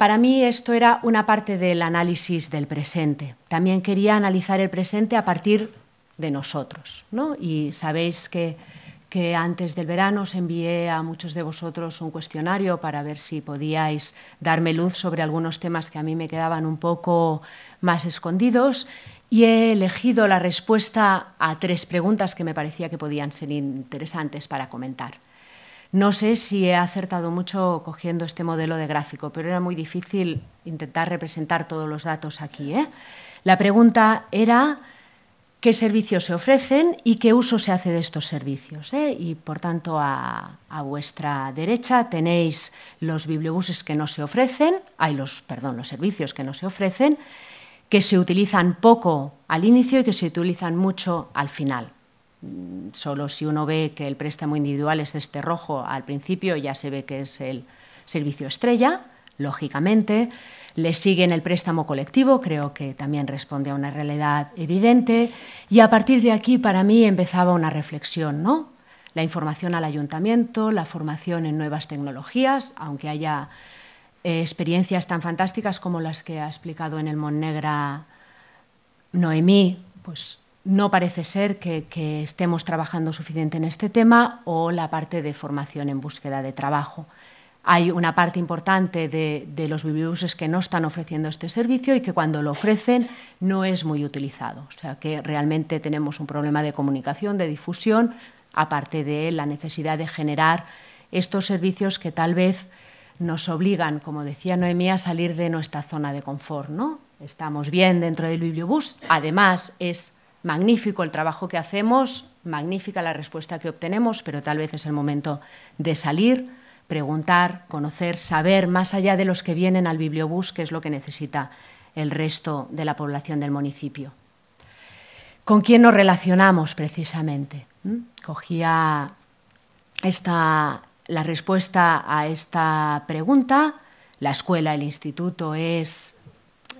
Para mí esto era una parte del análisis del presente. También quería analizar el presente a partir de nosotros. ¿no? Y sabéis que, que, antes del verano os envié a muchos de vosotros un cuestionario para ver si podíais darme luz sobre algunos temas que a mí me quedaban un poco más escondidos y he elegido la respuesta a tres preguntas que me parecía que podían ser interesantes para comentar. No sé si he acertado mucho cogiendo este modelo de gráfico, pero era muy difícil intentar representar todos los datos aquí. ¿eh? La pregunta era qué servicios se ofrecen y qué uso se hace de estos servicios. ¿eh? Y por tanto, a, a, vuestra derecha tenéis los bibliobuses que no se ofrecen, hay los, perdón, los servicios que no se ofrecen, que se utilizan poco al inicio y que se utilizan mucho al final. Solo si uno ve que el préstamo individual es este rojo al principio, ya se ve que es el servicio estrella, lógicamente. Le sigue en el préstamo colectivo, creo que también responde a una realidad evidente. Y a partir de aquí, para mí, empezaba una reflexión, ¿no? La información al ayuntamiento, la formación en nuevas tecnologías, aunque haya eh, experiencias tan fantásticas como las que ha explicado en el Monnegra Noemí, pues no parece ser que, estemos trabajando suficiente en este tema o la parte de formación en búsqueda de trabajo. Hay una parte importante de, los bibliobuses que no están ofreciendo este servicio y que cuando lo ofrecen no es muy utilizado. O sea que realmente tenemos un problema de comunicación, de difusión, aparte de la necesidad de generar estos servicios que tal vez nos obligan, como decía Noemí, a salir de nuestra zona de confort. ¿no? Estamos bien dentro del bibliobús, además es magnífico el trabajo que hacemos, magnífica la respuesta que obtenemos, pero tal vez es el momento de salir, preguntar, conocer, saber más allá de los que vienen al bibliobús qué es lo que necesita el resto de la población del municipio. ¿Con quién nos relacionamos precisamente? ¿Mm? Cogía esta, la respuesta a esta pregunta. La escuela, el instituto es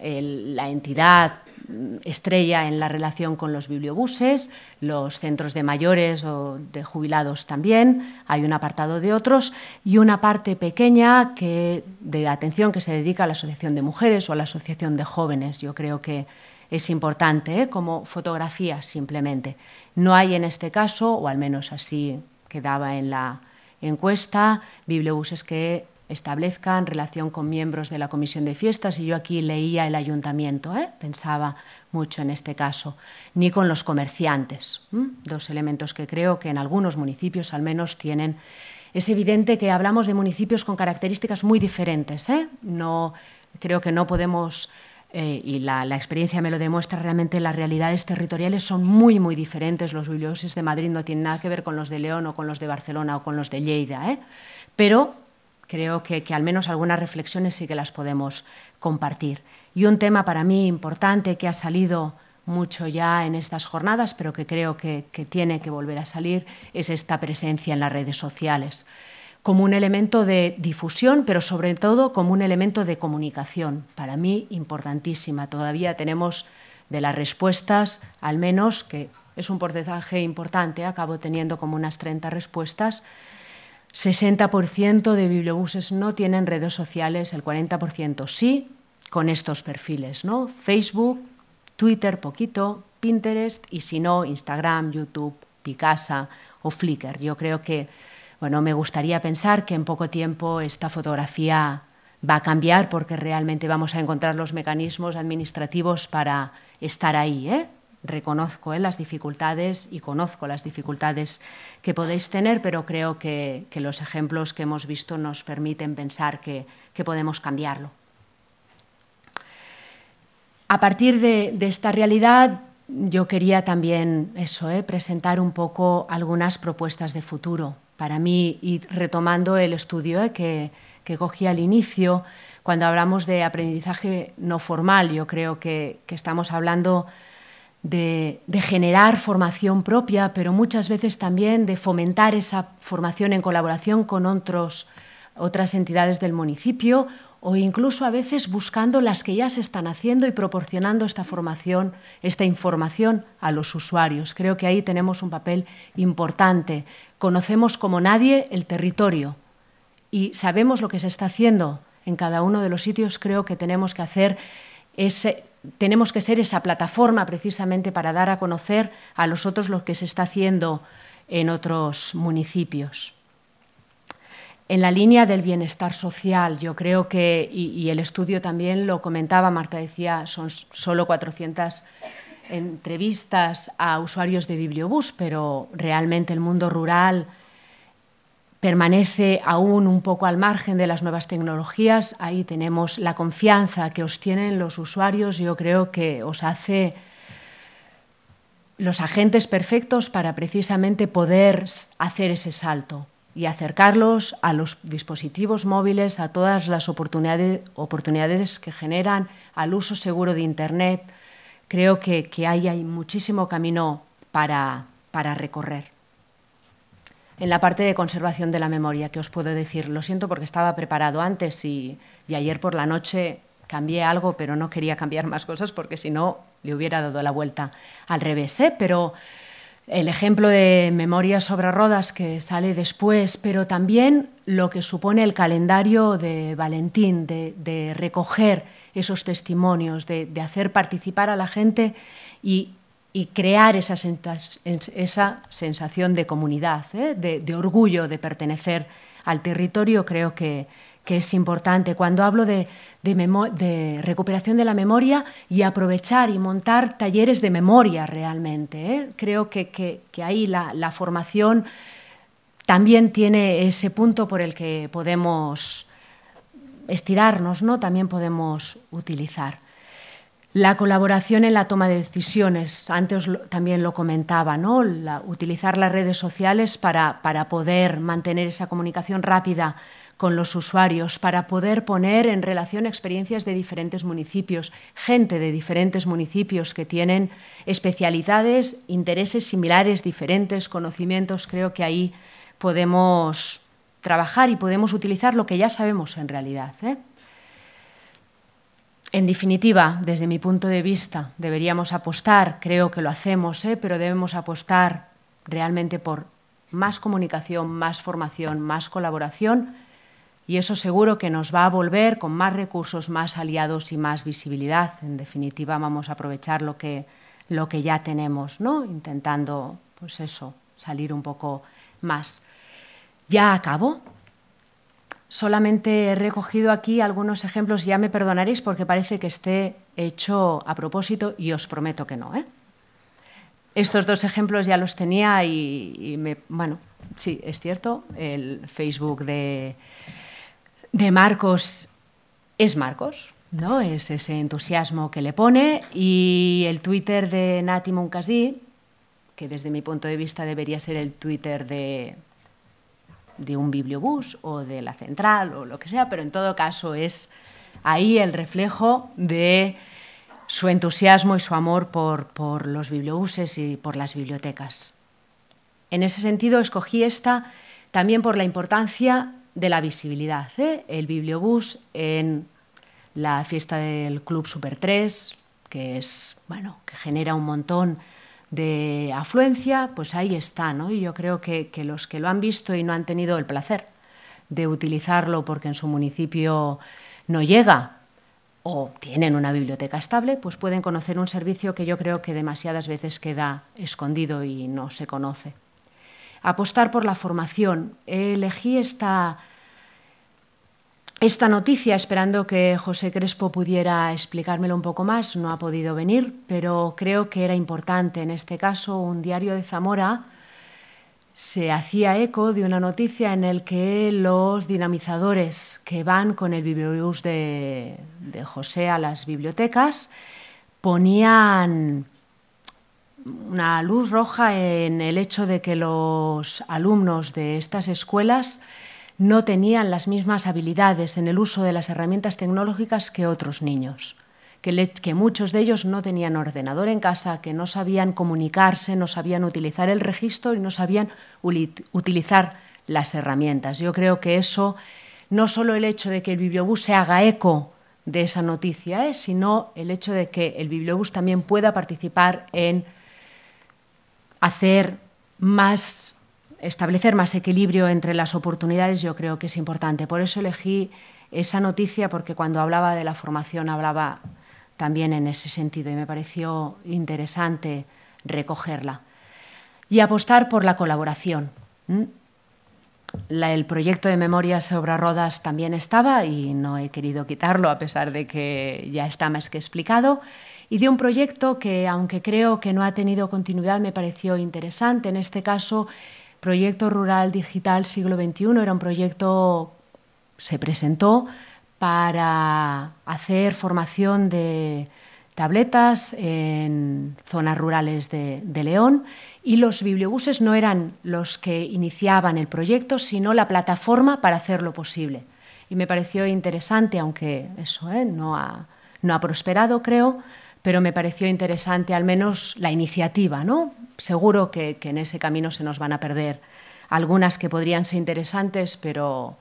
la entidad estrella en la relación con los bibliobuses, los centros de mayores o de jubilados también, hay un apartado de otros y una parte pequeña que, de atención que se dedica a la Asociación de Mujeres o a la Asociación de Jóvenes. Yo creo que es importante, ¿eh? como fotografía simplemente. No hay en este caso, o al menos así quedaba en la encuesta, bibliobuses que establezcan relación con miembros de la comisión de fiestas, y yo aquí leía el ayuntamiento, ¿eh? pensaba mucho en este caso, ni con los comerciantes, dos elementos que creo que en algunos municipios al menos tienen. Es evidente que hablamos de municipios con características muy diferentes. ¿eh? No, creo que no podemos eh, y la, experiencia me lo demuestra, realmente las realidades territoriales son muy, muy diferentes. Los bibliobús de Madrid no tienen nada que ver con los de León o con los de Barcelona o con los de Lleida, ¿eh? pero creo que, que, al menos algunas reflexiones sí que las podemos compartir. Y un tema para mí importante que ha salido mucho ya en estas jornadas, pero que creo que, que tiene que volver a salir, es esta presencia en las redes sociales como un elemento de difusión, pero sobre todo como un elemento de comunicación. Para mí, importantísima. Todavía tenemos de las respuestas, al menos, que es un porcentaje importante, acabo teniendo como unas 30 respuestas, 60% de bibliobuses no tienen redes sociales, el 40% sí, con estos perfiles, ¿no? Facebook, Twitter poquito, Pinterest y si no, Instagram, YouTube, Picasa o Flickr. Yo creo que, bueno, me gustaría pensar que en poco tiempo esta fotografía va a cambiar porque realmente vamos a encontrar los mecanismos administrativos para estar ahí, ¿eh? Reconozco ¿eh? las dificultades y conozco las dificultades que podéis tener, pero creo que, que los ejemplos que hemos visto nos permiten pensar que, que podemos cambiarlo. A partir de, de, esta realidad, yo quería también eso, ¿eh? presentar un poco algunas propuestas de futuro para mí y retomando el estudio ¿eh? que, que cogí al inicio, cuando hablamos de aprendizaje no formal, yo creo que, que estamos hablando de, generar formación propia, pero muchas veces también de fomentar esa formación en colaboración con otros, otras entidades del municipio o incluso a veces buscando las que ya se están haciendo y proporcionando esta formación, esta información a los usuarios. Creo que ahí tenemos un papel importante. Conocemos como nadie el territorio y sabemos lo que se está haciendo en cada uno de los sitios, creo que tenemos que hacer ese, tenemos que ser esa plataforma precisamente para dar a conocer a los otros lo que se está haciendo en otros municipios. En la línea del bienestar social, yo creo que, y, el estudio también lo comentaba, Marta decía, son solo 400 entrevistas a usuarios de Bibliobús, pero realmente el mundo rural permanece aún un poco al margen de las nuevas tecnologías. Ahí tenemos la confianza que os tienen los usuarios. Yo creo que os hace los agentes perfectos para precisamente poder hacer ese salto y acercarlos a los dispositivos móviles, a todas las oportunidades, que generan, al uso seguro de Internet. Creo que, que ahí hay muchísimo camino para, para recorrer en la parte de conservación de la memoria, que os puedo decir, lo siento porque estaba preparado antes y, ayer por la noche cambié algo, pero no quería cambiar más cosas porque si no le hubiera dado la vuelta al revés. ¿eh? Pero el ejemplo de Memoria sobre Rodas que sale después, pero también lo que supone el calendario de Valentín, de, recoger esos testimonios, de, hacer participar a la gente y y crear esa, sensación de comunidad, ¿eh? de, orgullo de pertenecer al territorio, creo que, es importante. Cuando hablo de, recuperación de la memoria y aprovechar y montar talleres de memoria realmente, ¿eh? creo que, ahí la, la, formación también tiene ese punto por el que podemos estirarnos, ¿no? también podemos utilizar. La colaboración en la toma de decisiones, antes también lo comentaba, ¿no? utilizar las redes sociales para, para poder mantener esa comunicación rápida con los usuarios, para poder poner en relación experiencias de diferentes municipios, gente de diferentes municipios que tienen especialidades, intereses similares, diferentes conocimientos. Creo que ahí podemos trabajar y podemos utilizar lo que ya sabemos en realidad. ¿eh? En definitiva, desde mi punto de vista, deberíamos apostar, creo que lo hacemos, ¿eh? pero debemos apostar realmente por más comunicación, más formación, más colaboración y eso seguro que nos va a volver con más recursos, más aliados y más visibilidad. En definitiva, vamos a aprovechar lo que, lo que ya tenemos, ¿no? intentando, pues eso, salir un poco más. Ya acabo. Solamente he recogido aquí algunos ejemplos, ya me perdonaréis porque parece que esté hecho a propósito y os prometo que no. ¿eh? Estos dos ejemplos ya los tenía y, me, bueno, sí, es cierto, el Facebook de, de Marcos es Marcos, ¿no? Es ese entusiasmo que le pone y el Twitter de Nati Munkasi, que desde mi punto de vista debería ser el Twitter de de un bibliobús o de la central o lo que sea, pero en todo caso es ahí el reflejo de su entusiasmo y su amor por, por los bibliobuses y por las bibliotecas. En ese sentido, escogí esta también por la importancia de la visibilidad. ¿eh? El bibliobús en la fiesta del Club Super 3, que es bueno, que genera un montón de afluencia, pues ahí está, ¿no? Y yo creo que, los que lo han visto y no han tenido el placer de utilizarlo porque en su municipio no llega o tienen una biblioteca estable, pues pueden conocer un servicio que yo creo que demasiadas veces queda escondido y no se conoce. Apostar por la formación. Elegí esta esta noticia, esperando que José Crespo pudiera explicármelo un poco más, no ha podido venir, pero creo que era importante. En este caso, un diario de Zamora se hacía eco de una noticia en el que los dinamizadores que van con el bibliobús de, de José a las bibliotecas ponían una luz roja en el hecho de que los alumnos de estas escuelas no tenían las mismas habilidades en el uso de las herramientas tecnológicas que otros niños, que, muchos de ellos no tenían ordenador en casa, que no sabían comunicarse, no sabían utilizar el registro y no sabían utilizar las herramientas. Yo creo que eso, no solo el hecho de que el bibliobús se haga eco de esa noticia, sino el hecho de que el bibliobús también pueda participar en hacer más establecer más equilibrio entre las oportunidades yo creo que es importante. Por eso elegí esa noticia porque cuando hablaba de la formación hablaba también en ese sentido y me pareció interesante recogerla. Y apostar por la colaboración. el proyecto de memoria sobre Rodas también estaba y no he querido quitarlo a pesar de que ya está más que explicado. Y de un proyecto que, aunque creo que no ha tenido continuidad, me pareció interesante. En este caso, Proyecto Rural Digital Siglo XXI era un proyecto, se presentó para hacer formación de tabletas en zonas rurales de, León y los bibliobuses no eran los que iniciaban el proyecto, sino la plataforma para hacerlo posible. Y me pareció interesante, aunque eso ¿eh? no ha prosperado, creo, pero me pareció interesante al menos la iniciativa. ¿no? Seguro que, que en ese camino se nos van a perder algunas que podrían ser interesantes, pero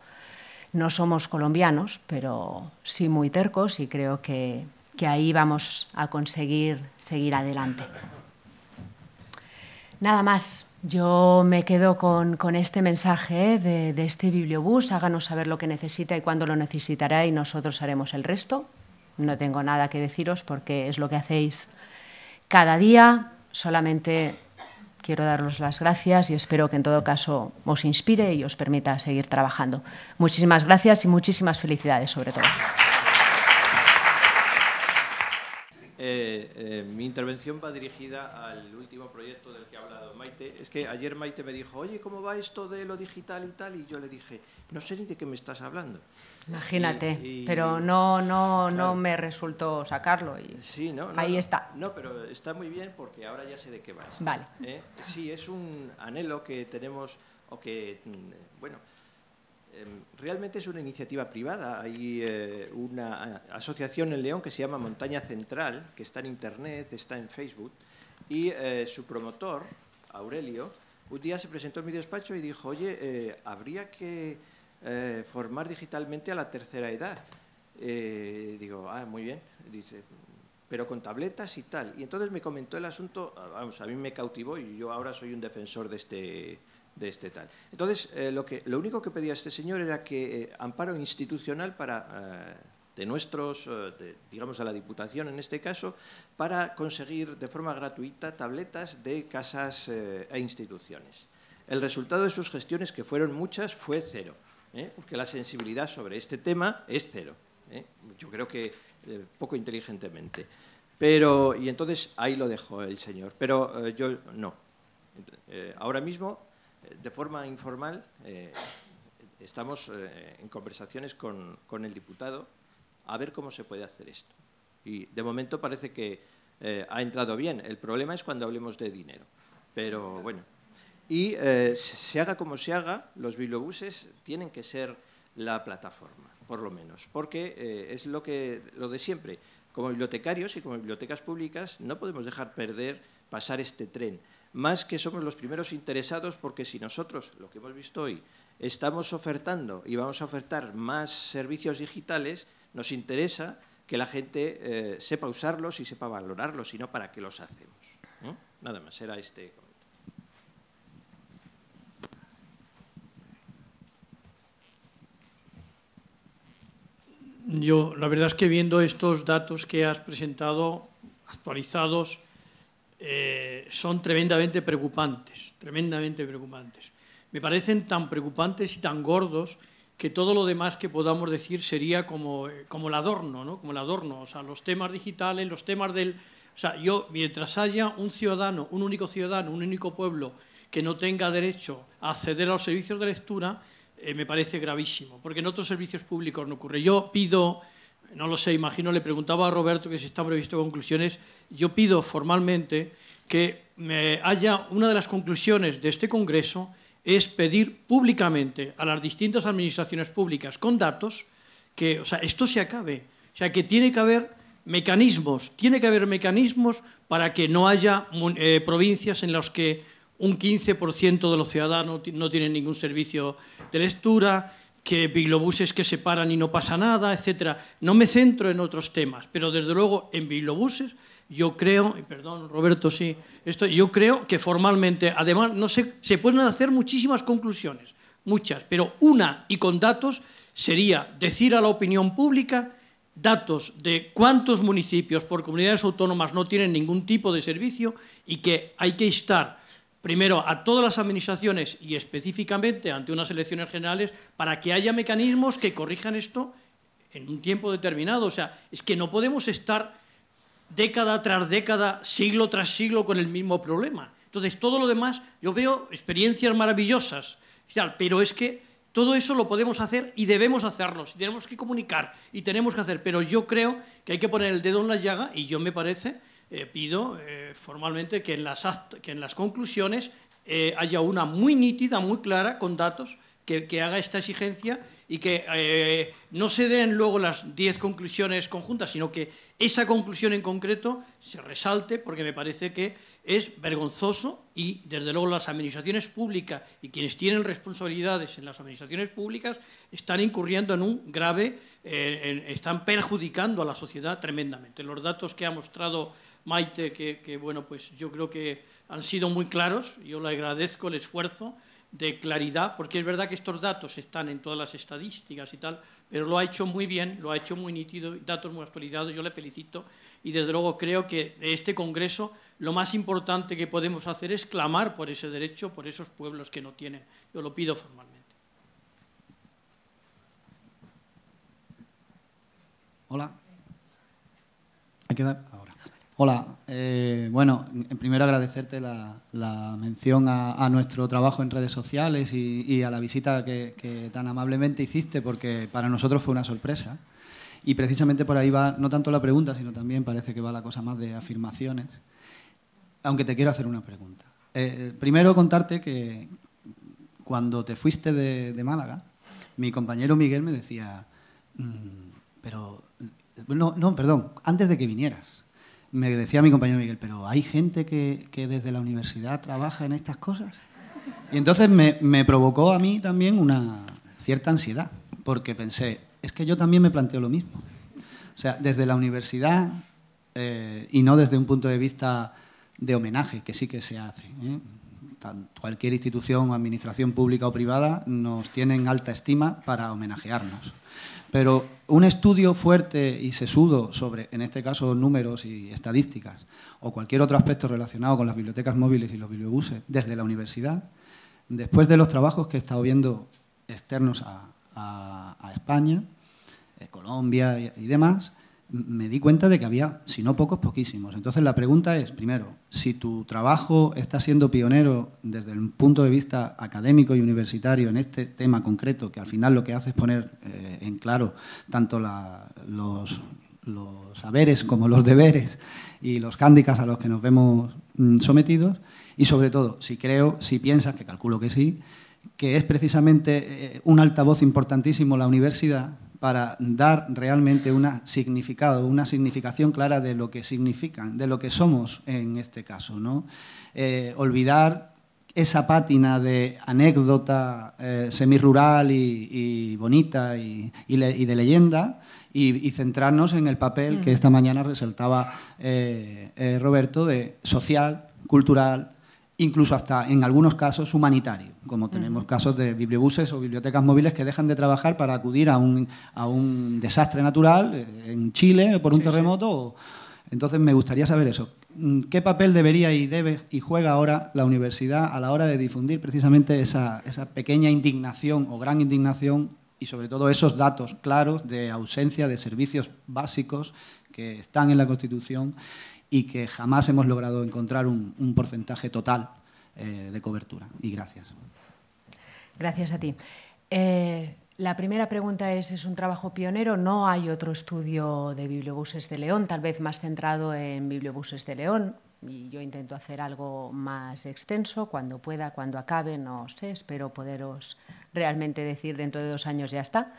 no somos colombianos, pero sí muy tercos y creo que, ahí vamos a conseguir seguir adelante. Nada más, yo me quedo con, este mensaje ¿eh? de, de, este bibliobús, háganos saber lo que necesita y cuándo lo necesitará y nosotros haremos el resto. No tengo nada que deciros porque es lo que hacéis cada día, solamente quiero daros las gracias y espero que en todo caso os inspire y os permita seguir trabajando. Muchísimas gracias y muchísimas felicidades sobre todo. Eh, eh, mi intervención va dirigida al último proyecto del que ha hablado Maite. Es que ayer Maite me dijo, oye, ¿cómo va esto de lo digital y tal? Y yo le dije, no sé ni de qué me estás hablando. Imagínate, pero no, no, no me resultó sacarlo. Y sí, no, ahí está. No, pero está muy bien porque ahora ya sé de qué va. Vale. ¿Eh? Sí, es un anhelo que tenemos, o que, mm, bueno, realmente es una iniciativa privada. Hay eh, una asociación en León que se llama Montaña Central, que está en Internet, está en Facebook, y eh, su promotor, Aurelio, un día se presentó en mi despacho y dijo, oye, habría que eh, formar digitalmente a la tercera edad. Eh, digo, ah, muy bien, dice, pero con tabletas y tal. Y entonces me comentó el asunto, vamos, a mí me cautivó y yo ahora soy un defensor de este, de este tal. Entonces, eh, lo, que, lo único que pedía este señor era que amparo institucional para, de nuestros, digamos a la Diputación en este caso, para conseguir de forma gratuita tabletas de casas e instituciones. El resultado de sus gestiones, que fueron muchas, fue cero. ¿eh? porque la sensibilidad sobre este tema es cero. ¿eh? Yo creo que eh, poco inteligentemente. Pero, y entonces ahí lo dejó el señor. Pero yo no. ahora mismo, de forma informal, estamos en conversaciones con, con, el diputado a ver cómo se puede hacer esto. Y de momento parece que ha entrado bien. El problema es cuando hablemos de dinero. Pero bueno, y eh, se haga como se haga, los bibliobuses tienen que ser la plataforma, por lo menos, porque eh, es lo, que, lo de siempre. Como bibliotecarios y como bibliotecas públicas no podemos dejar perder pasar este tren. Más que somos los primeros interesados porque si nosotros, lo que hemos visto hoy, estamos ofertando y vamos a ofertar más servicios digitales, nos interesa que la gente eh, sepa usarlos y sepa valorarlos, y no para qué los hacemos. Nada más, era este Yo, la verdad es que viendo estos datos que has presentado, actualizados, eh, son tremendamente preocupantes, tremendamente preocupantes. Me parecen tan preocupantes y tan gordos que todo lo demás que podamos decir sería como, como el adorno, ¿no? Como el adorno, o sea, los temas digitales, los temas del... O sea, yo, mientras haya un ciudadano, un único ciudadano, un único pueblo que no tenga derecho a acceder a los servicios de lectura, eh, me parece gravísimo, porque en otros servicios públicos no ocurre. Yo pido, no lo sé, imagino, le preguntaba a Roberto que si están previstas conclusiones, yo pido formalmente que haya una de las conclusiones de este Congreso es pedir públicamente a las distintas administraciones públicas con datos que, o sea, esto se acabe. O sea, que tiene que haber mecanismos, tiene que haber mecanismos para que no haya eh, provincias en las que un 15% de los ciudadanos no tienen ningún servicio de lectura, que bibliobuses que se paran y no pasa nada, etc. No me centro en otros temas, pero desde luego en bibliobuses yo creo, y perdón Roberto, sí, esto, yo creo que formalmente, además, no sé, se pueden hacer muchísimas conclusiones, muchas, pero una y con datos sería decir a la opinión pública datos de cuántos municipios por comunidades autónomas no tienen ningún tipo de servicio y que hay que instar primero a todas las administraciones y específicamente ante unas elecciones generales para que haya mecanismos que corrijan esto en un tiempo determinado. O sea, es que no podemos estar década tras década, siglo tras siglo con el mismo problema. Entonces, todo lo demás, yo veo experiencias maravillosas, pero es que todo eso lo podemos hacer y debemos hacerlo, tenemos que comunicar y tenemos que hacer, pero yo creo que hay que poner el dedo en la llaga y yo me parece, eh, pido eh, formalmente que en las, que en las conclusiones eh, haya una muy nítida, muy clara, con datos, que, haga esta exigencia y que eh, no se den luego las diez conclusiones conjuntas, sino que esa conclusión en concreto se resalte, porque me parece que es vergonzoso y, desde luego, las administraciones públicas y quienes tienen responsabilidades en las administraciones públicas están incurriendo en un grave, eh, están perjudicando a la sociedad tremendamente. Los datos que ha mostrado Maite, que, que, bueno, pues yo creo que han sido muy claros, yo le agradezco el esfuerzo, de claridad, porque es verdad que estos datos están en todas las estadísticas y tal, pero lo ha hecho muy bien, lo ha hecho muy nítido, datos muy actualizados, yo le felicito y desde luego creo que de este Congreso lo más importante que podemos hacer es clamar por ese derecho, por esos pueblos que no tienen. Yo lo pido formalmente. Hola. Hay que dar ahora. Hola, eh, bueno, en primero agradecerte la, mención a, nuestro trabajo en redes sociales y, a la visita que, tan amablemente hiciste, porque para nosotros fue una sorpresa. Y precisamente por ahí va, no tanto la pregunta, sino también parece que va la cosa más de afirmaciones, aunque te quiero hacer una pregunta. Eh, primero contarte que cuando te fuiste de, Málaga, mi compañero Miguel me decía, mm, pero, no, no, perdón, antes de que vinieras me decía mi compañero Miguel, pero ¿hay gente que, desde la universidad trabaja en estas cosas? Y entonces me, provocó a mí también una cierta ansiedad, porque pensé, es que yo también me planteo lo mismo. O sea, desde la universidad, eh, y no desde un punto de vista de homenaje, que sí que se hace. ¿eh? Cualquier institución administración pública o privada nos tiene en alta estima para homenajearnos. Pero un estudio fuerte y sesudo sobre, en este caso, números y estadísticas, o cualquier otro aspecto relacionado con las bibliotecas móviles y los bibliobuses desde la universidad, después de los trabajos que he estado viendo externos a, España, eh, Colombia y demás, me di cuenta de que había, si no pocos, poquísimos. Entonces la pregunta es, primero, si tu trabajo está siendo pionero desde el punto de vista académico y universitario en este tema concreto, que al final lo que hace es poner eh, en claro tanto los, saberes como los deberes y los hándicaps a los que nos vemos mm, sometidos, y sobre todo, si creo, si piensas, que calculo que sí, que es precisamente eh, un altavoz importantísimo la universidad para dar realmente un significado, una significación clara de lo que significan, de lo que somos en este caso. ¿no? Eh, olvidar esa pátina de anécdota eh, semirural y, bonita y, de leyenda y, centrarnos en el papel que esta mañana resaltaba eh, Roberto de social, cultural, incluso hasta en algunos casos humanitario, como tenemos casos de bibliobuses o bibliotecas móviles que dejan de trabajar para acudir a un, a un desastre natural eh, en Chile por un terremoto. Entonces me gustaría saber eso. Mm, ¿Qué papel debería y debe y juega ahora la universidad a la hora de difundir precisamente esa, esa pequeña indignación o gran indignación y sobre todo esos datos claros de ausencia de servicios básicos que están en la Constitución y que jamás hemos logrado encontrar un, porcentaje total eh, de cobertura. Y gracias. Gracias a ti. Eh, la primera pregunta es, ¿es un trabajo pionero? No hay otro estudio de bibliobuses de León, tal vez más centrado en bibliobuses de León, y yo intento hacer algo más extenso cuando pueda, cuando acabe, no sé, espero poderos realmente decir dentro de dos años ya está.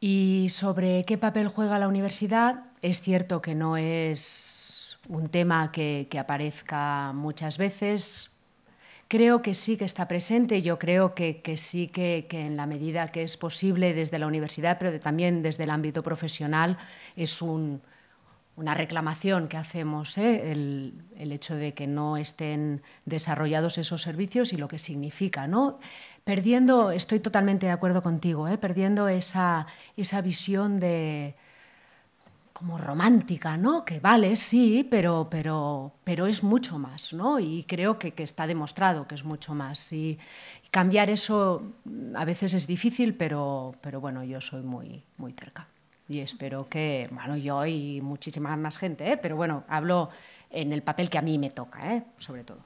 Y sobre qué papel juega la universidad, es cierto que no es un tema que, aparezca muchas veces. Creo que sí que está presente, yo creo que, sí que, en la medida que es posible desde la universidad, pero también desde el ámbito profesional, es un, una reclamación que hacemos, ¿eh? el, hecho de que no estén desarrollados esos servicios y lo que significa, ¿no? Perdiendo, estoy totalmente de acuerdo contigo, ¿eh? perdiendo esa, esa visión de como romántica, ¿no? Que vale, sí, pero, pero, pero es mucho más, ¿no? Y creo que, que está demostrado que es mucho más. Y, cambiar eso a veces es difícil, pero, pero bueno, yo soy muy, muy cerca y espero que, bueno, yo y muchísima más gente, ¿eh? pero bueno, hablo en el papel que a mí me toca, ¿eh? sobre todo.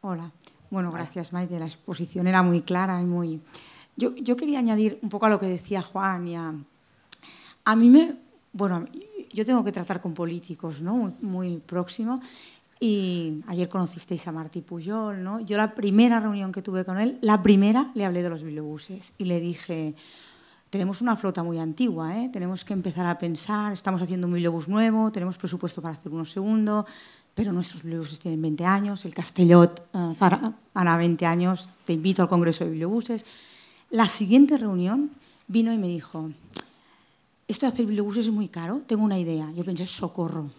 Hola. Bueno, gracias Maite. La exposición era muy clara y muy... Yo, yo quería añadir un poco a lo que decía Juan y a... Mí me... Bueno, yo tengo que tratar con políticos, ¿no? Muy, muy próximo. Y ayer conocisteis a Martí Pujol, ¿no? Yo la primera reunión que tuve con él, la primera le hablé de los bibliobuses y le dije, tenemos una flota muy antigua, ¿eh? tenemos que empezar a pensar, estamos haciendo un bibliobús nuevo, tenemos presupuesto para hacer uno segundo, pero nuestros bibliobuses tienen 20 años, el Castellot uh, hará 20 años, te invito al Congreso de Bibliobuses. La siguiente reunión vino y me dijo, esto de hacer bibliobuses es muy caro, tengo una idea. Yo pensé, socorro,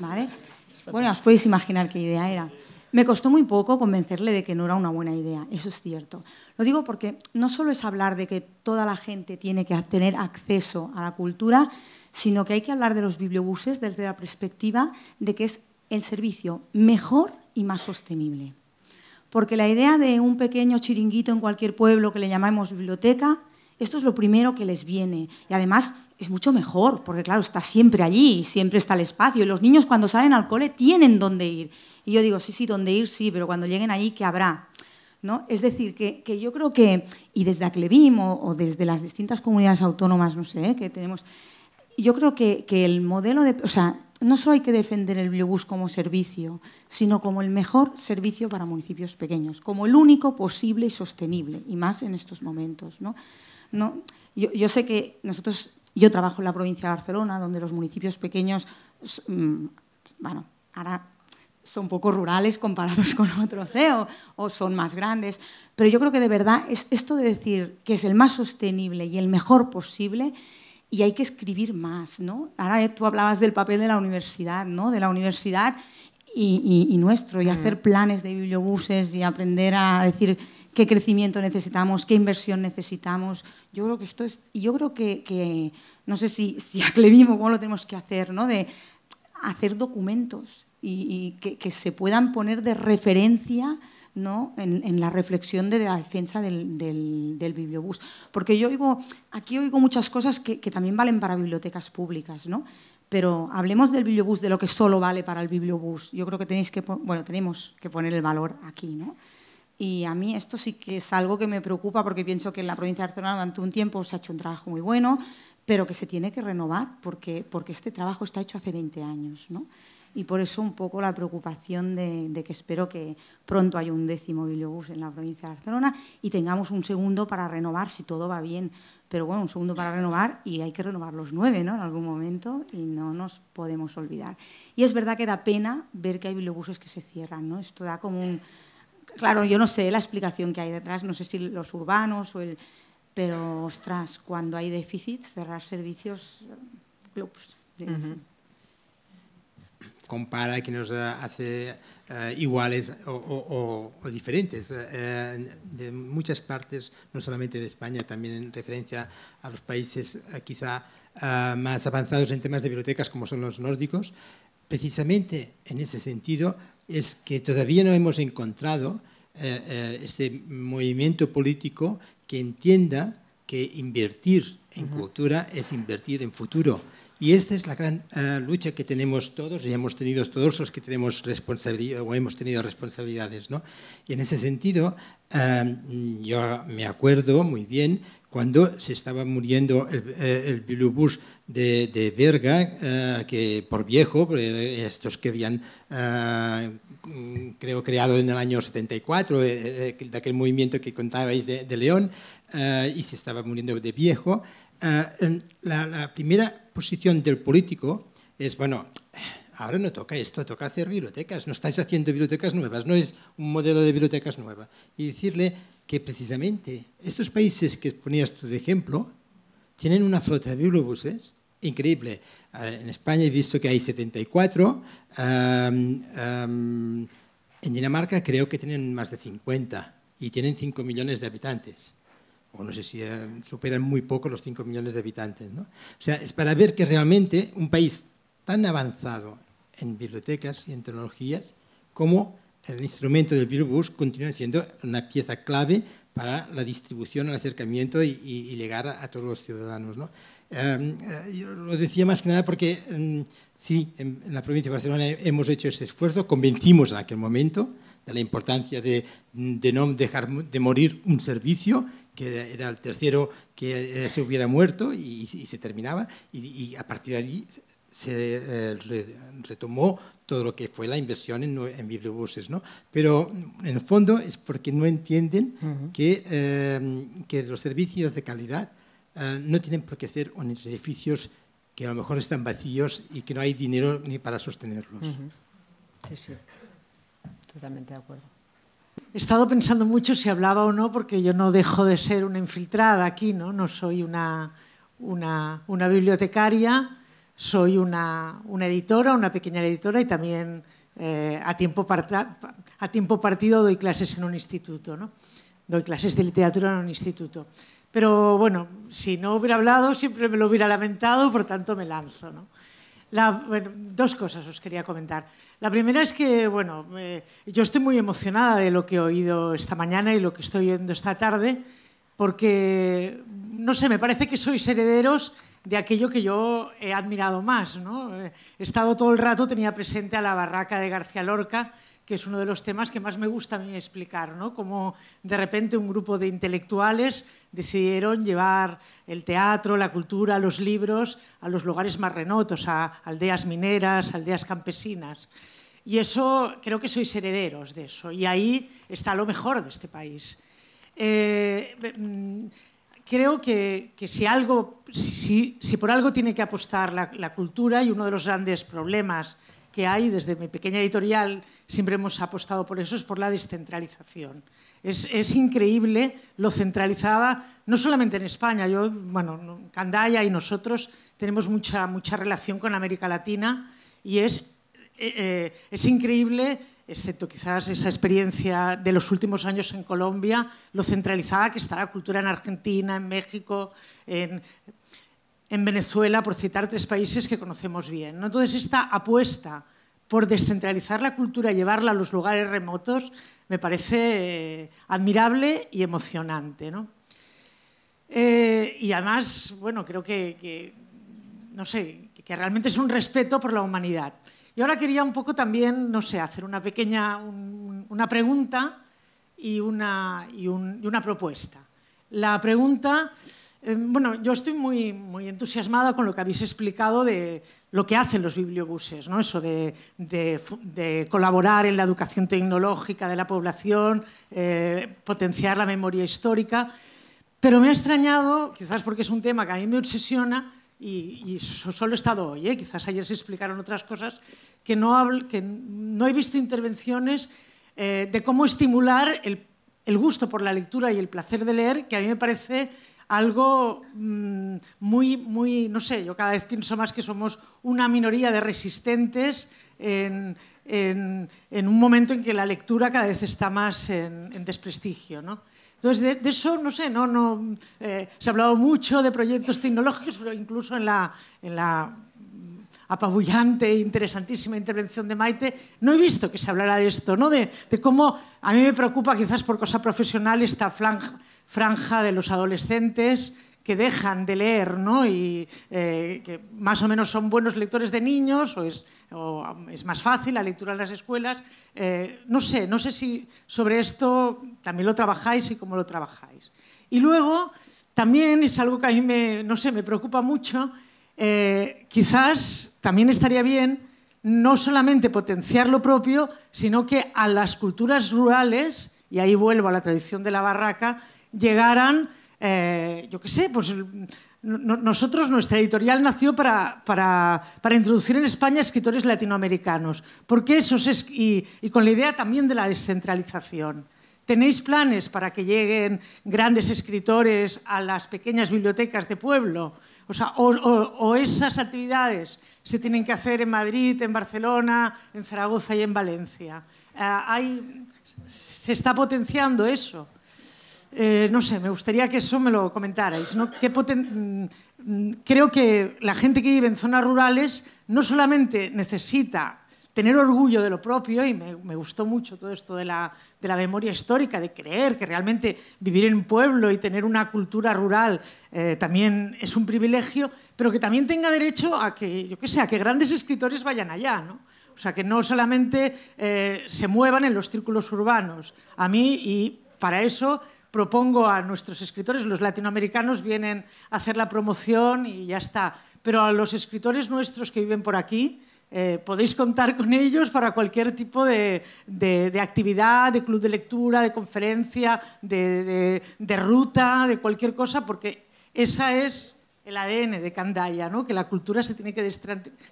¿vale? Bueno, os podéis imaginar qué idea era. Me costó muy poco convencerle de que no era una buena idea, eso es cierto. Lo digo porque no solo es hablar de que toda la gente tiene que tener acceso a la cultura, sino que hay que hablar de los bibliobuses desde la perspectiva de que es el servicio mejor y más sostenible. Porque la idea de un pequeño chiringuito en cualquier pueblo que le llamamos biblioteca, esto es lo primero que les viene. Y además es mucho mejor, porque claro, está siempre allí, siempre está el espacio. Y los niños cuando salen al cole tienen dónde ir. Y yo digo, sí, sí, dónde ir, sí, pero cuando lleguen allí, ¿qué habrá? ¿No? Es decir, que, yo creo que, y desde Aclevim o, desde las distintas comunidades autónomas, no sé, que tenemos, yo creo que, que, el modelo de, o sea, no solo hay que defender el bibliobús como servicio, sino como el mejor servicio para municipios pequeños, como el único posible y sostenible, y más en estos momentos, ¿no? no yo, yo sé que nosotros yo trabajo en la provincia de Barcelona, donde los municipios pequeños, mm, bueno, ahora son poco rurales comparados con otros, ¿eh? o, son más grandes. Pero yo creo que de verdad es esto de decir que es el más sostenible y el mejor posible y hay que escribir más. ¿no? Ahora tú hablabas del papel de la universidad, ¿no? de la universidad y, nuestro, y mm. hacer planes de bibliobuses y aprender a decir qué crecimiento necesitamos, qué inversión necesitamos. Yo creo que esto es, y yo creo que, no sé si, si aclevimos cómo lo tenemos que hacer, ¿no? de hacer documentos y, que, se puedan poner de referencia ¿no? En, la reflexión de la defensa del, del, bibliobús. Porque yo oigo, aquí oigo muchas cosas que, que, también valen para bibliotecas públicas, ¿no? pero hablemos del bibliobús, de lo que solo vale para el bibliobús. Yo creo que tenéis que, bueno, tenemos que poner el valor aquí. ¿no? Y a mí esto sí que es algo que me preocupa porque pienso que en la provincia de Barcelona durante un tiempo se ha hecho un trabajo muy bueno, pero que se tiene que renovar porque, porque este trabajo está hecho hace 20 años. ¿no? Y por eso un poco la preocupación de, que espero que pronto haya un décimo bibliobús en la provincia de Barcelona y tengamos un segundo para renovar si todo va bien. Pero bueno, un segundo para renovar y hay que renovar los nueve ¿no? en algún momento y no nos podemos olvidar. Y es verdad que da pena ver que hay bibliobuses que se cierran. ¿no? Esto da como un Claro, yo no sé la explicación que hay detrás, no sé si los urbanos o el... Pero, ostras, cuando hay déficits, cerrar servicios, clubs. Compara que nos hace eh, iguales o, diferentes eh, de muchas partes, no solamente de España, también en referencia a los países eh, quizá más avanzados en temas de bibliotecas como son los nórdicos. Precisamente en ese sentido, es que todavía no hemos encontrado eh, eh, este movimiento político que entienda que invertir en cultura es invertir en futuro. Y esta es la gran eh, lucha que tenemos todos y hemos tenido todos los que tenemos responsabilidad o hemos tenido responsabilidades. ¿no? Y en ese sentido, yo me acuerdo muy bien cuando se estaba muriendo el, el de, de Berga, eh, que por viejo, estos que habían, eh, creo, creado en el año 74, eh, de aquel movimiento que contabais de, León, y se estaba muriendo de viejo, la, la, primera posición del político es, bueno, ahora no toca esto, toca hacer bibliotecas, no estáis haciendo bibliotecas nuevas, no es un modelo de bibliotecas nueva. Y decirle que precisamente estos países que ponías tú de ejemplo, tienen una flota de bibliobuses increíble. Eh, en España he visto que hay 74, en Dinamarca creo que tienen más de 50 y tienen 5 millones de habitantes. O no sé si eh, superan muy poco los 5 millones de habitantes. ¿no? O sea, es para ver que realmente un país tan avanzado en bibliotecas y en tecnologías como el instrumento del bibliobus continúa siendo una pieza clave para la distribución, el acercamiento y, llegar a, todos los ciudadanos. ¿no? Em, eh, lo decía más que nada porque em, sí, en, la provincia de Barcelona hemos hecho ese esfuerzo, convencimos en aquel momento de la importancia de, no dejar de morir un servicio, que era el tercero que eh, se hubiera muerto y, se terminaba, y, a partir de ahí se eh, retomó todo lo que fue la inversión en, en bibliobuses. ¿no? Pero en el fondo es porque no entienden que, em, que los servicios de calidad eh, no tienen por qué ser unos edificios que a lo mejor están vacíos y que no hay dinero ni para sostenerlos. Sí, sí, totalmente de acuerdo. He estado pensando mucho si hablaba o no, porque yo no dejo de ser una infiltrada aquí, no, no soy una, una, una bibliotecaria, soy una, una, editora, una pequeña editora y también eh, a, tiempo a tiempo partido doy clases en un instituto, ¿no? doy clases de literatura en un instituto. Pero bueno, si no hubiera hablado, siempre me lo hubiera lamentado, por tanto me lanzo. ¿no? Dos cosas os quería comentar. La primera es que, bueno, yo estoy muy emocionada de lo que he oído esta mañana y lo que estoy oyendo esta tarde, porque, no sé, me parece que sois herederos de aquello que yo he admirado más. ¿no? He estado todo el rato, tenía presente a la barraca de García Lorca, que es uno de los temas que más me gusta a mí explicar, ¿no? Cómo de repente un grupo de intelectuales decidieron llevar el teatro, la cultura, los libros a los lugares más remotos, a aldeas mineras, aldeas campesinas. Y eso, creo que sois herederos de eso. Y ahí está lo mejor de este país. Eh, mm, creo que, si, algo, si, por algo tiene que apostar la cultura, y uno de los grandes problemas que hay desde mi pequeña editorial, siempre hemos apostado por eso, es por la descentralización. Es, es increíble lo centralizada, no solamente en España, yo, bueno, Candaya y nosotros tenemos mucha, mucha relación con América Latina y es, eh, eh, es increíble excepto quizás esa experiencia de los últimos años en Colombia, lo centralizada que está la cultura en Argentina, en México, en, en Venezuela, por citar tres países que conocemos bien. ¿no? Entonces, esta apuesta por descentralizar la cultura y llevarla a los lugares remotos me parece eh, admirable y emocionante. ¿no? Eh, y además, bueno, creo que, no sé, realmente es un respeto por la humanidad. Y ahora quería un poco también, no sé, hacer una pequeña una pregunta y una, y una propuesta. La pregunta eh, bueno, yo estoy muy, muy entusiasmada con lo que habéis explicado de lo que hacen los bibliobuses, ¿no? eso de, colaborar en la educación tecnológica de la población, eh, potenciar la memoria histórica. Pero me ha extrañado, quizás porque es un tema que a mí me obsesiona, y, solo he estado hoy, ¿eh? quizás ayer se explicaron otras cosas, que no, que no he visto intervenciones de cómo estimular el, el gusto por la lectura y el placer de leer, que a mí me parece algo mm, muy, muy, no sé, yo cada vez pienso más que somos una minoría de resistentes en, un momento en que la lectura cada vez está más en, desprestigio. ¿no? Entonces, de, eso, no sé, no, no, eh, se ha hablado mucho de proyectos tecnológicos, pero incluso en la, en la apabullante e interesantísima intervención de Maite, no he visto que se hablara de esto, ¿no? de, de cómo a mí me preocupa quizás por cosa profesional esta franja franja de los adolescentes que dejan de leer ¿no? y eh, que más o menos son buenos lectores de niños o es, más fácil la lectura en las escuelas. Eh, no sé, no sé si sobre esto también lo trabajáis y cómo lo trabajáis. Y luego también es algo que a mí me, no sé, me preocupa mucho. Eh, quizás también estaría bien no solamente potenciar lo propio, sino que a las culturas rurales, y ahí vuelvo a la tradición de la barraca, llegaran, eh, yo qué sé, pues nosotros, nuestra editorial nació para, para, para, introducir en España escritores latinoamericanos, porque esos es, y, con la idea también de la descentralización. ¿Tenéis planes para que lleguen grandes escritores a las pequeñas bibliotecas de pueblo? O, sea, o, esas actividades se tienen que hacer en Madrid, en Barcelona, en Zaragoza y en Valencia. Eh, hay, se está potenciando eso. Eh, no sé, me gustaría que eso me lo comentarais. ¿no? ¿Qué poten mm, creo que la gente que vive en zonas rurales no solamente necesita tener orgullo de lo propio, y me, gustó mucho todo esto de la, de la, memoria histórica, de creer que realmente vivir en un pueblo y tener una cultura rural eh, también es un privilegio, pero que también tenga derecho a que, yo qué sé, a que grandes escritores vayan allá, ¿no? O sea, que no solamente eh, se muevan en los círculos urbanos. A mí, y para eso propongo a nuestros escritores, los latinoamericanos vienen a hacer la promoción y ya está. Pero a los escritores nuestros que viven por aquí, eh, podéis contar con ellos para cualquier tipo de, actividad, de club de lectura, de conferencia, de, ruta, de cualquier cosa, porque esa es el ADN de Candaya, ¿no? que la cultura se tiene que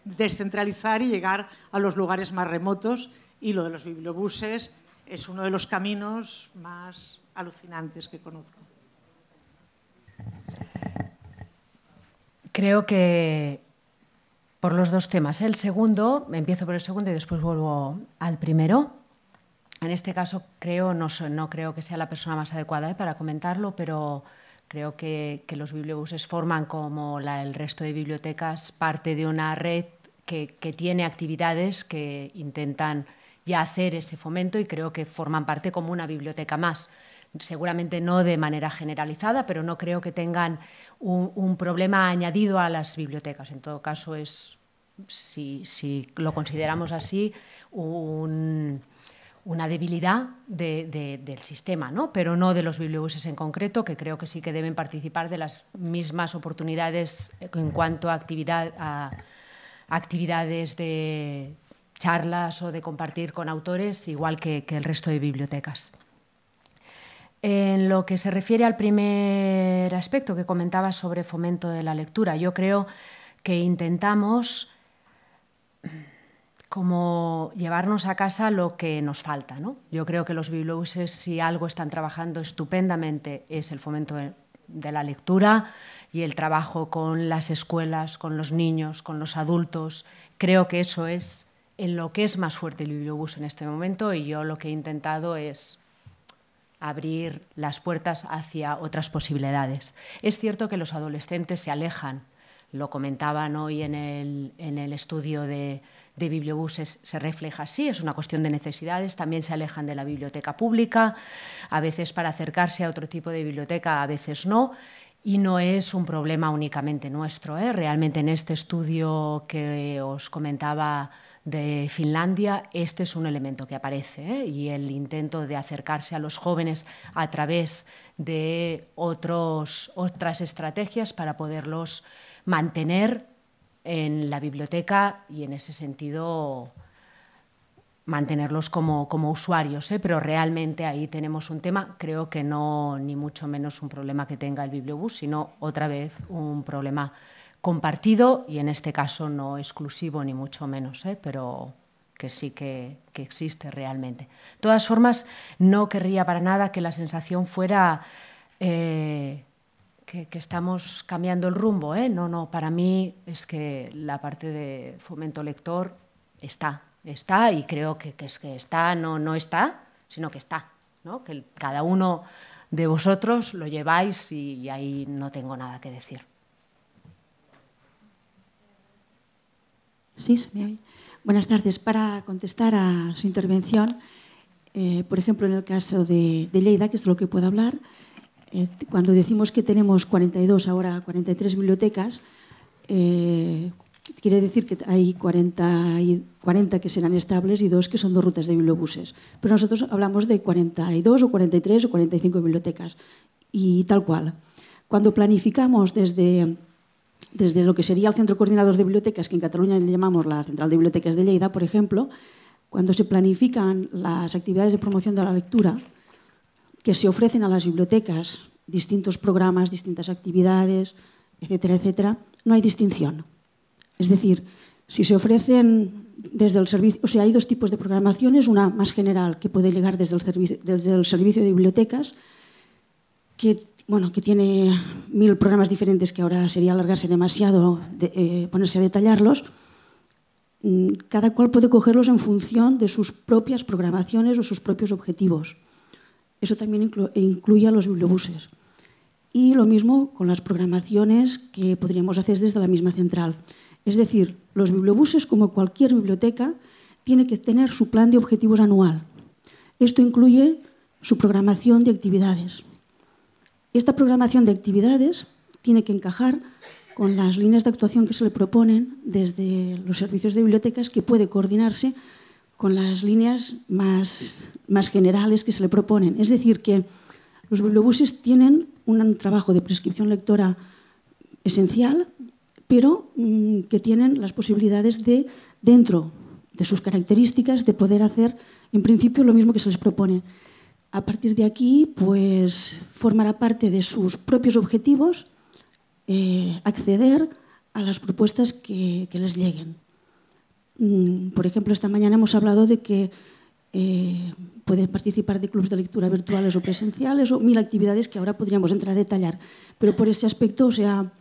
descentralizar y llegar a los lugares más remotos y lo de los bibliobuses es uno de los caminos más alucinantes que conozco. Creo que por los dos temas. El segundo, empiezo por el segundo y después vuelvo al primero. En este caso creo, no, no creo que sea la persona más adecuada ¿eh? para comentarlo, pero creo que, los bibliobuses forman, como el resto de bibliotecas, parte de una red que, que, tiene actividades que intentan ya hacer ese fomento y creo que forman parte como una biblioteca más. Seguramente no de manera generalizada, pero no creo que tengan un, problema añadido a las bibliotecas. En todo caso, es, si, lo consideramos así, una debilidad del sistema, ¿no? pero no de los bibliobuses en concreto, que creo que sí que deben participar de las mismas oportunidades en cuanto a, actividad, a actividades de charlas o de compartir con autores, igual que el resto de bibliotecas. En lo que se refiere al primer aspecto que comentaba sobre fomento de la lectura, yo creo que intentamos como llevarnos a casa lo que nos falta. ¿no? Yo creo que los bibliobús, si algo están trabajando estupendamente, es el fomento de la lectura y el trabajo con las escuelas, con los niños, con los adultos. Creo que eso es en lo que es más fuerte el bibliobús en este momento y yo lo que he intentado es abrir las puertas hacia otras posibilidades. Es cierto que los adolescentes se alejan, lo comentaban hoy en el, en el estudio de, de bibliobuses, se refleja así, es una cuestión de necesidades, también se alejan de la biblioteca pública, a veces para acercarse a otro tipo de biblioteca, a veces no. Y no es un problema únicamente nuestro. ¿eh? Realmente en este estudio que os comentaba de Finlandia, este es un elemento que aparece ¿eh? y el intento de acercarse a los jóvenes a través de otros, otras estrategias para poderlos mantener en la biblioteca y en ese sentido mantenerlos como, como usuarios, ¿eh? pero realmente ahí tenemos un tema, creo que no ni mucho menos un problema que tenga el bibliobús, sino otra vez un problema compartido y en este caso no exclusivo ni mucho menos, ¿eh? pero que sí que, existe realmente. De todas formas, no querría para nada que la sensación fuera eh, que, estamos cambiando el rumbo. ¿eh? No, no, para mí es que la parte de fomento lector está, está y creo que, es que está, no, no está, sino que está, ¿no? que cada uno de vosotros lo lleváis y ahí no tengo nada que decir. Buenas tardes. Para contestar a su intervención, eh, por ejemplo, en el caso de, Lleida, que es de lo que puedo hablar, eh, cuando decimos que tenemos 42, ahora 43 bibliotecas, eh, quiere decir que hay 40, 40, que serán estables y dos que son dos rutas de bibliobuses. Pero nosotros hablamos de 42 o 43 o 45 bibliotecas y tal cual. Cuando planificamos desde desde lo que sería el Centro Coordinador de Bibliotecas, que en Cataluña le llamamos la Central de Bibliotecas de Lleida, por ejemplo, cuando se planifican las actividades de promoción de la lectura, que se ofrecen a las bibliotecas distintos programas, distintas actividades, etcétera, etcétera, no hay distinción. Es decir, Si se ofrecen desde el servicio, o sea, hay dos tipos de programaciones, una más general que puede llegar desde el, desde el servicio de bibliotecas, que, bueno, que tiene mil programas diferentes que ahora sería alargarse demasiado, de, eh, ponerse a detallarlos. Mm, cada cual puede cogerlos en función de sus propias programaciones o sus propios objetivos. Eso también inclu incluye a los bibliobuses. Y lo mismo con las programaciones que podríamos hacer desde la misma central. Es decir, los bibliobuses, como cualquier biblioteca, tiene que tener su plan de objetivos anual. Esto incluye su programación de actividades. Esta programación de actividades tiene que encajar con las líneas de actuación que se le proponen desde los servicios de bibliotecas, que puede coordinarse con las líneas más, más generales que se le proponen. Es decir, que los bibliobuses tienen un trabajo de prescripción lectora esencial, pero mm, que tienen las posibilidades de, dentro de sus características, de poder hacer, en principio, lo mismo que se les propone. A partir de aquí, pues formará parte de sus propios objetivos eh, acceder a las propuestas que, les lleguen. Mm, por ejemplo, esta mañana hemos hablado de que eh, puede participar de clubes de lectura virtuales o presenciales o mil actividades que ahora podríamos entrar a detallar. Pero por este aspecto, o sea,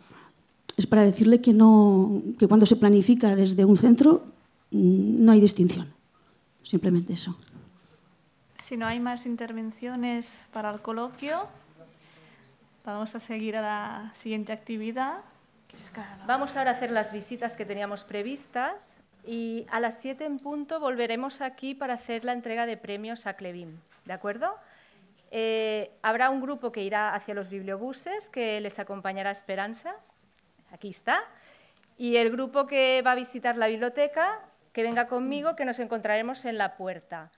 es para decirle que, no, que cuando se planifica desde un centro mm, no hay distinción. Simplemente eso. Si no hay más intervenciones para el coloquio, vamos a seguir a la siguiente actividad. Vamos ahora a hacer las visitas que teníamos previstas y a las 7 en punto volveremos aquí para hacer la entrega de premios a Clevim. ¿De acuerdo? Eh, habrá un grupo que irá hacia los bibliobuses, que les acompañará Esperanza, aquí está, y el grupo que va a visitar la biblioteca, que venga conmigo, que nos encontraremos en la puerta.